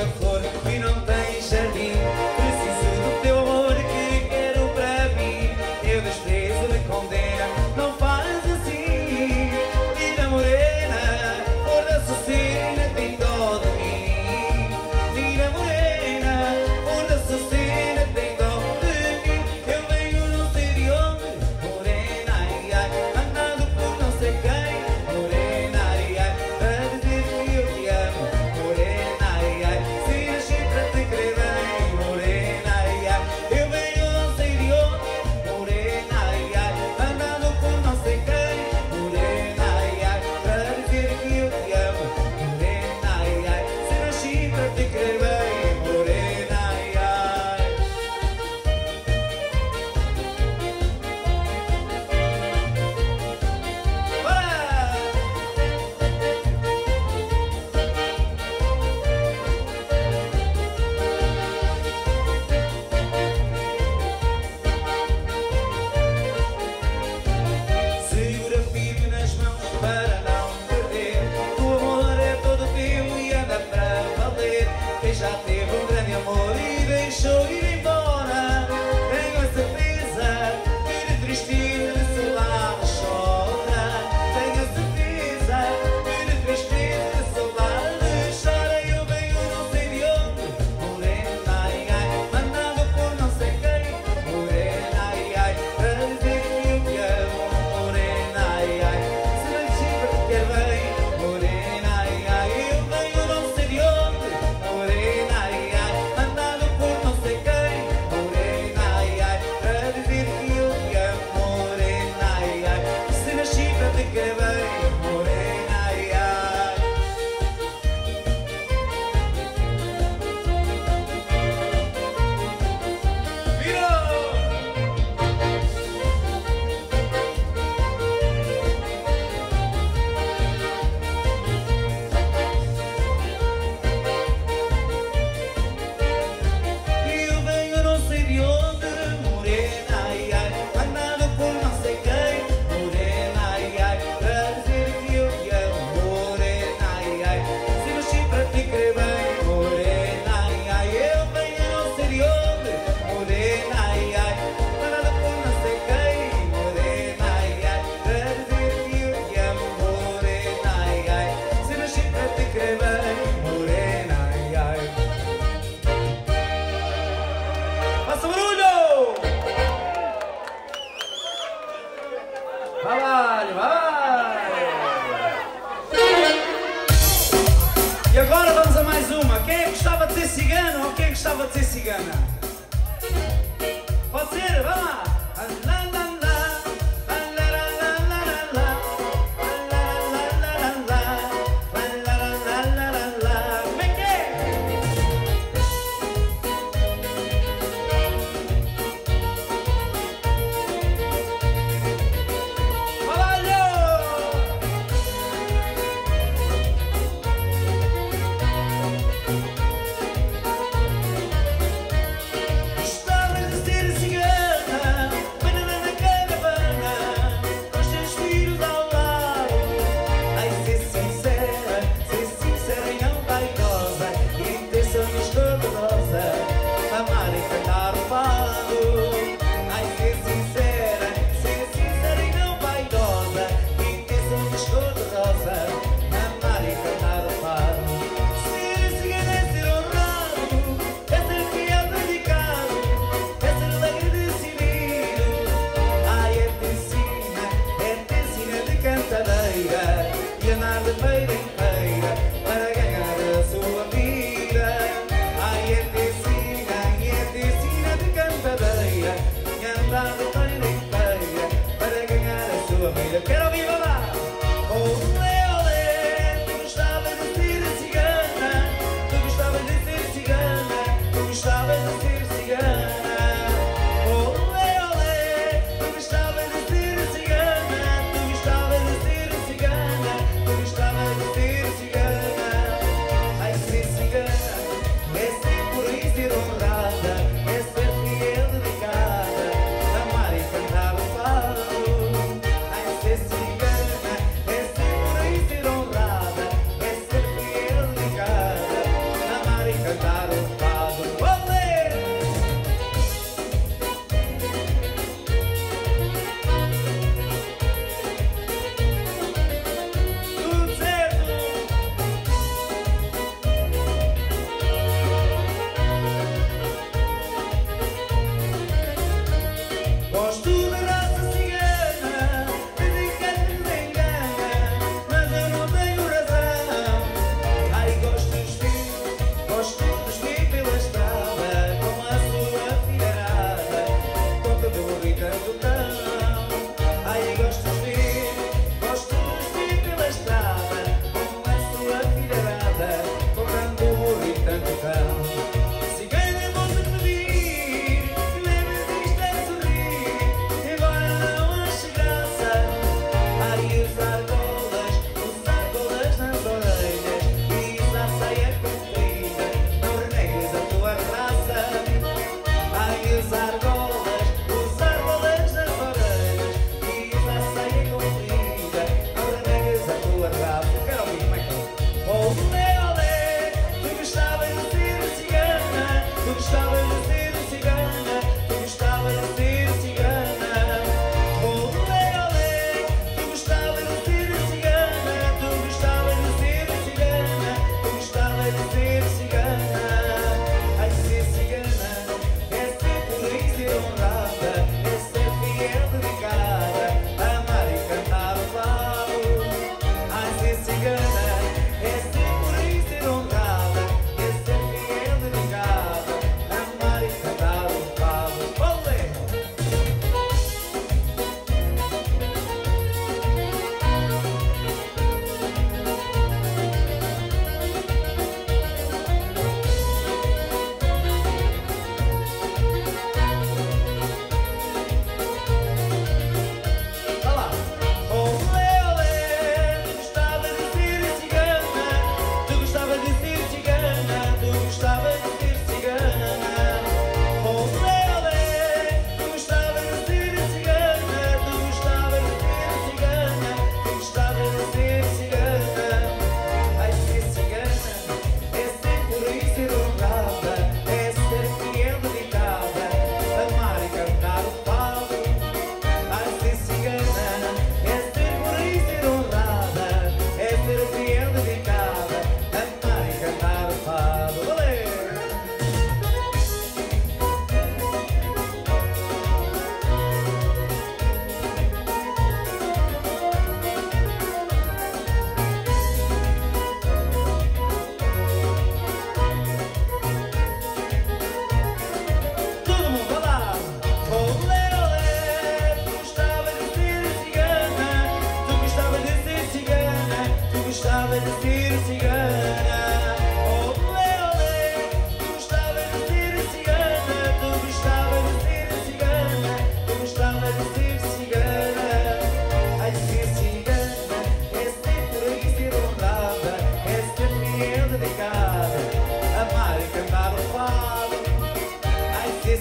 a gente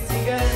Vamos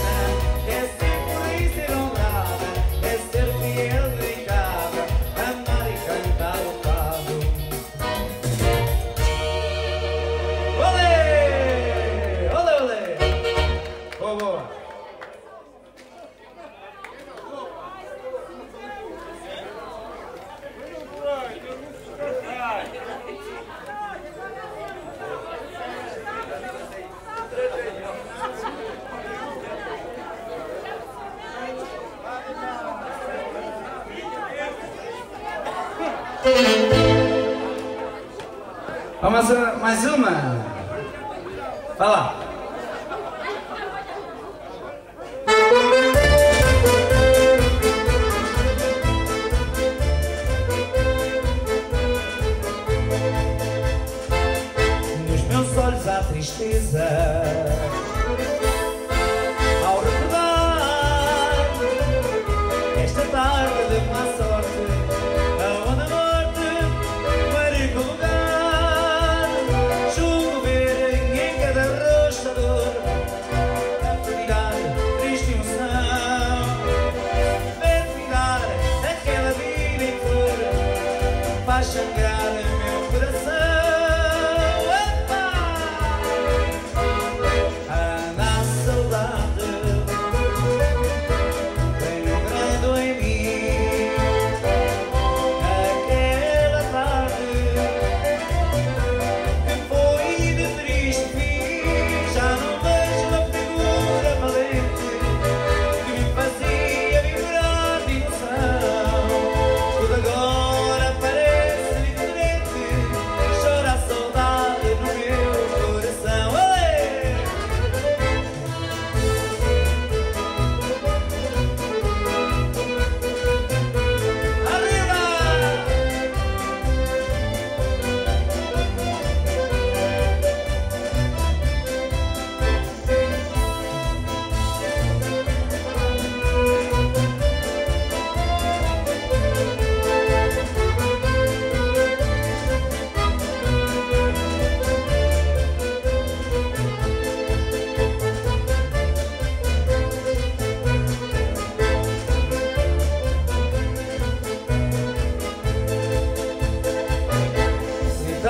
passion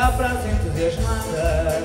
E dá frase entusiasmada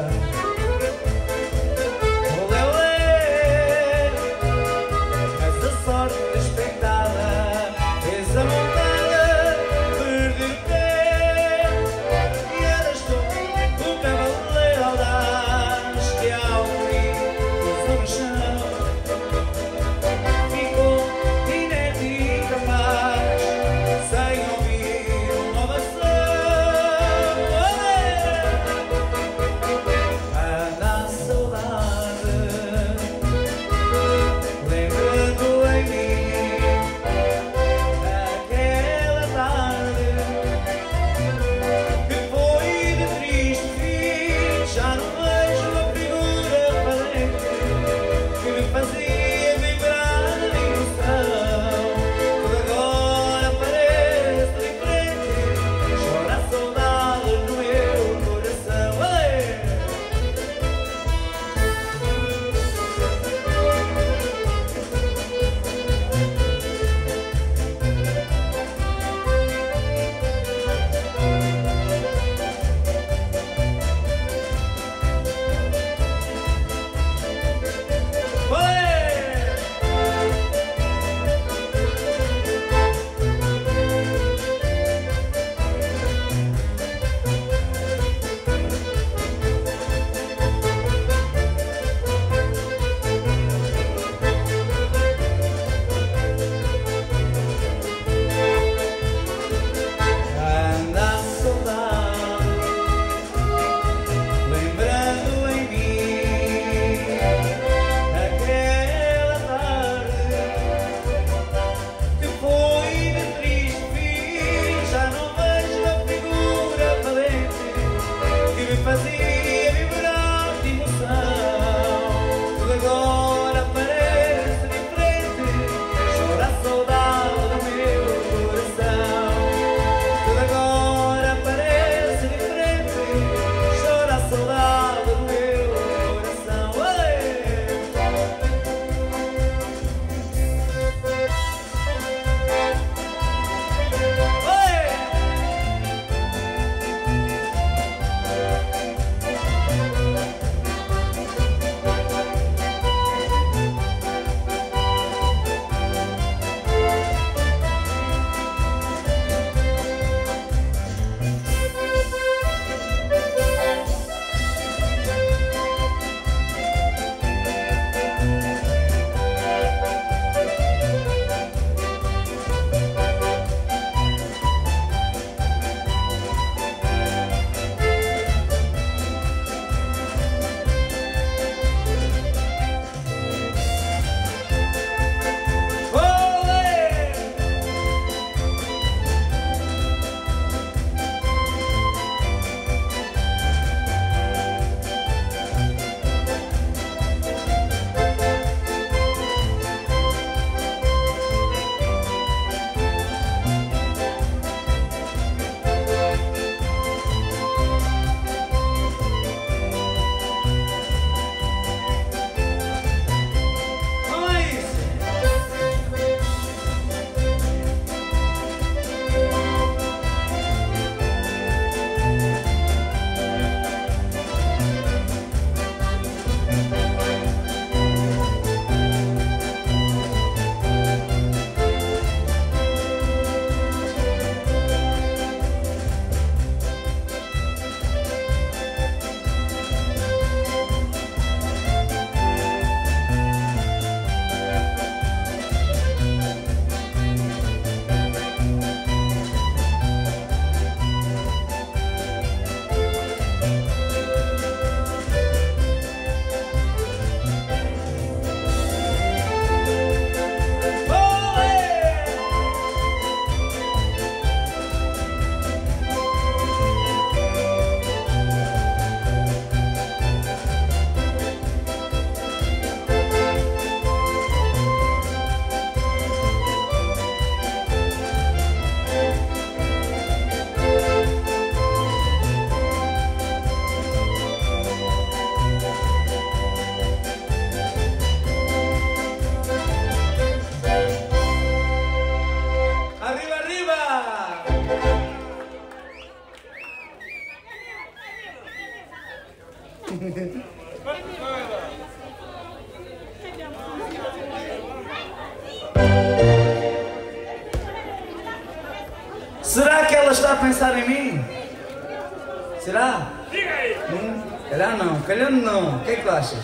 não, não. O que é que achas?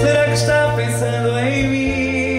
Será que está pensando em mim?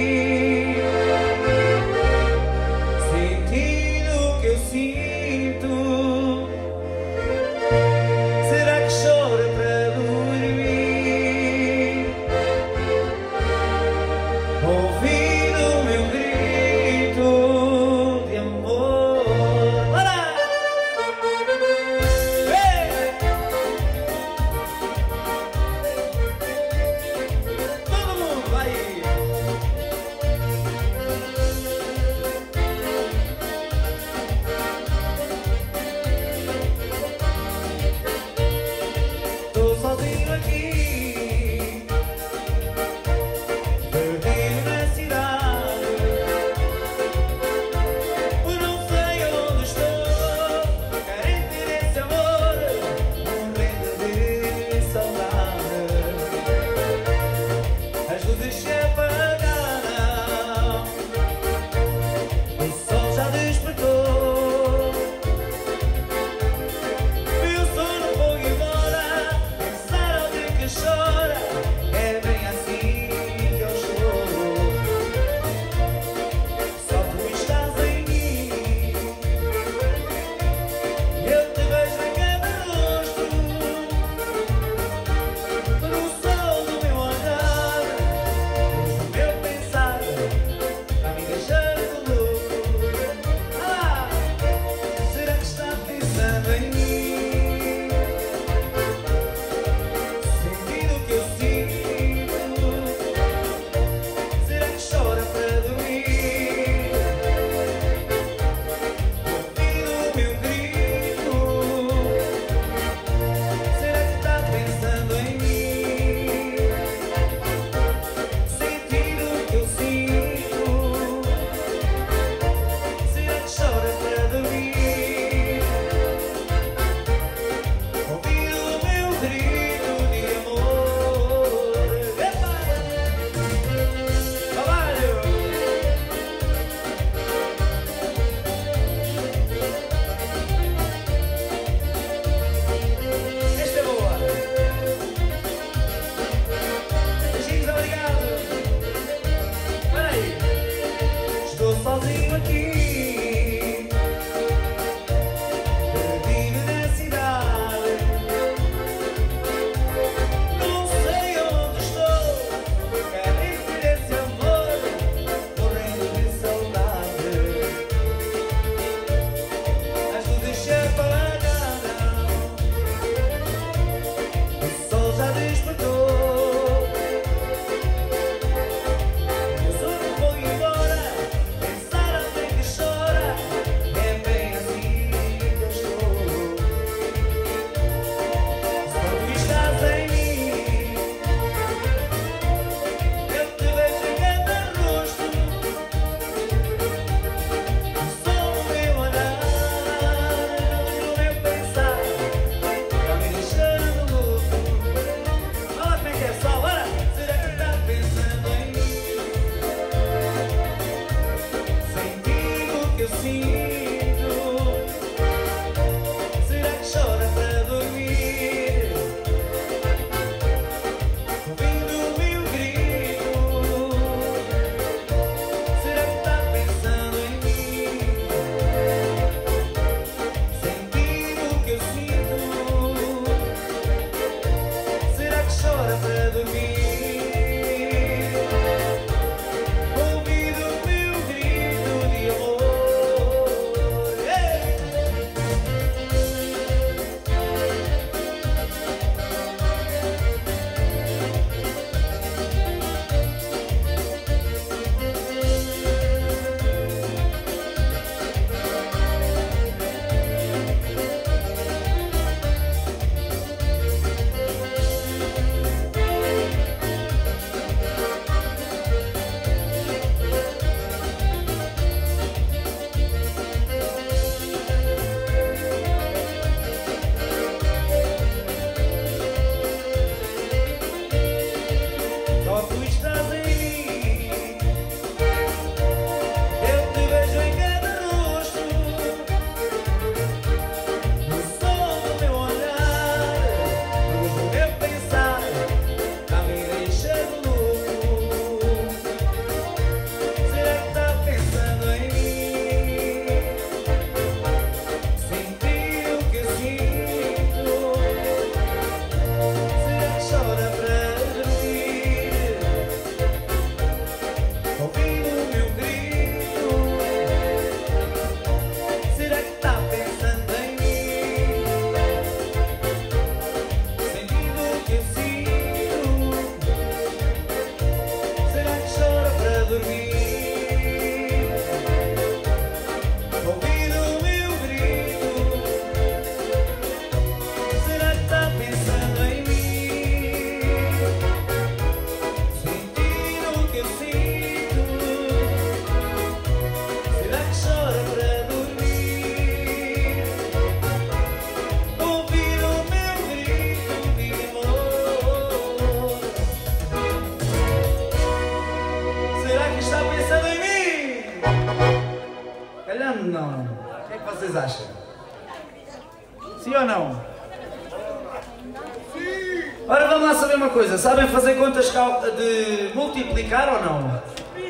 De multiplicar ou não?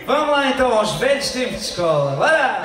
Vamos lá então aos velhos tempos de escola. Bora!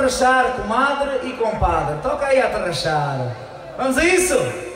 Atarrachar, comadre e compadre. Toca aí a atarrachar. Vamos a isso?